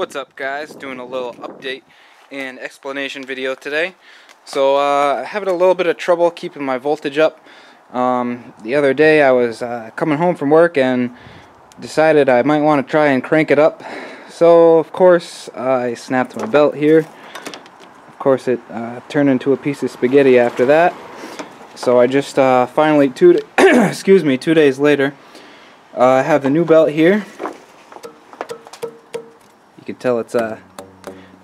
What's up guys? Doing a little update and explanation video today. So uh, having a little bit of trouble keeping my voltage up. Um, the other day I was uh, coming home from work and decided I might want to try and crank it up. So of course I snapped my belt here. Of course it uh, turned into a piece of spaghetti after that. So I just uh, finally two excuse me two days later uh, I have the new belt here can tell it's uh,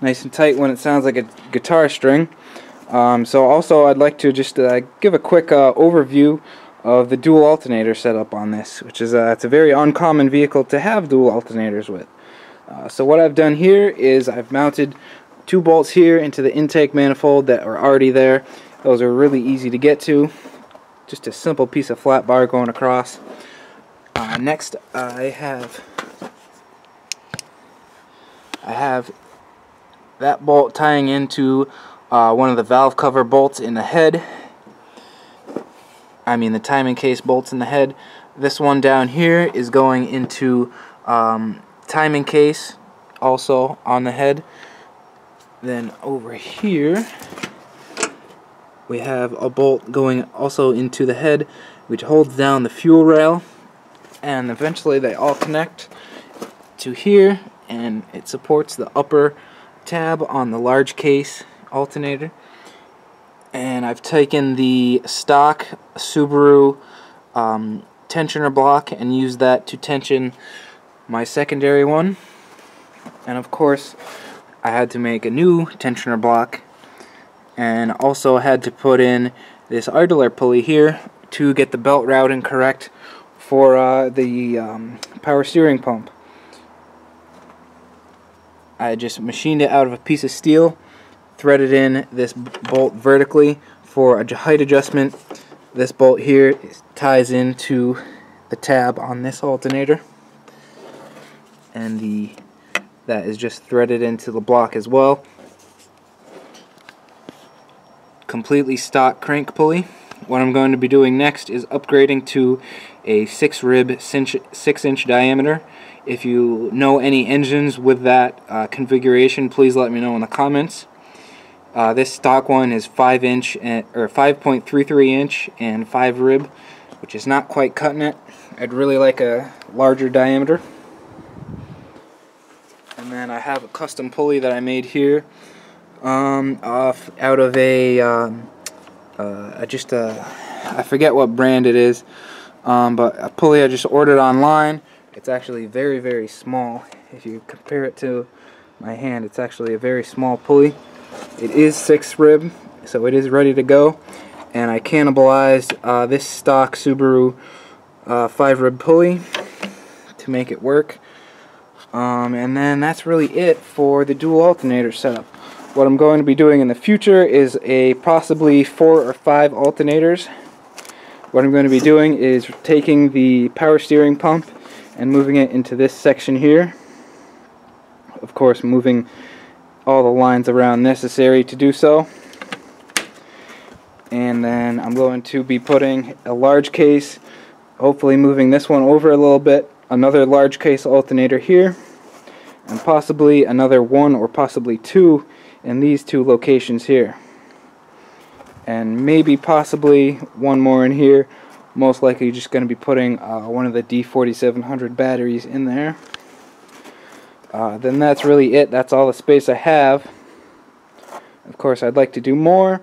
nice and tight when it sounds like a guitar string. Um, so also I'd like to just uh, give a quick uh, overview of the dual alternator setup on this, which is uh, it's a very uncommon vehicle to have dual alternators with. Uh, so what I've done here is I've mounted two bolts here into the intake manifold that are already there. Those are really easy to get to. Just a simple piece of flat bar going across. Uh, next I have I have that bolt tying into uh, one of the valve cover bolts in the head. I mean the timing case bolts in the head. This one down here is going into um, timing case also on the head. Then over here we have a bolt going also into the head which holds down the fuel rail and eventually they all connect to here and it supports the upper tab on the large case alternator. And I've taken the stock Subaru um, tensioner block and used that to tension my secondary one. And of course I had to make a new tensioner block. And also had to put in this idler pulley here to get the belt routing correct for uh, the um, power steering pump I just machined it out of a piece of steel, threaded in this bolt vertically for a height adjustment. This bolt here ties into the tab on this alternator, and the that is just threaded into the block as well. Completely stock crank pulley. What I'm going to be doing next is upgrading to a 6 rib 6 inch diameter if you know any engines with that uh, configuration, please let me know in the comments. Uh, this stock one is 5 inch and, or 5.33 inch and 5 rib, which is not quite cutting it. I'd really like a larger diameter. And then I have a custom pulley that I made here um, off out of a um, uh, I just—I forget what brand it is, um, but a pulley I just ordered online. It's actually very, very small. If you compare it to my hand, it's actually a very small pulley. It is 6 rib, so it is ready to go. And I cannibalized uh, this stock Subaru uh, 5 rib pulley to make it work. Um, and then that's really it for the dual alternator setup. What I'm going to be doing in the future is a possibly 4 or 5 alternators. What I'm going to be doing is taking the power steering pump and moving it into this section here. Of course, moving all the lines around necessary to do so. And then I'm going to be putting a large case, hopefully moving this one over a little bit, another large case alternator here, and possibly another one or possibly two in these two locations here. And maybe possibly one more in here most likely just going to be putting uh, one of the D4700 batteries in there. Uh, then that's really it. That's all the space I have. Of course, I'd like to do more,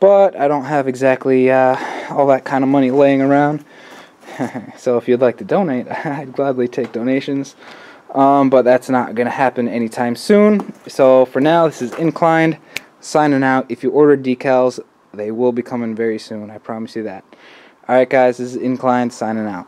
but I don't have exactly uh, all that kind of money laying around. so if you'd like to donate, I'd gladly take donations. Um, but that's not going to happen anytime soon. So for now, this is Inclined signing out. If you order decals, they will be coming very soon. I promise you that. Alright guys, this is Inclined signing out.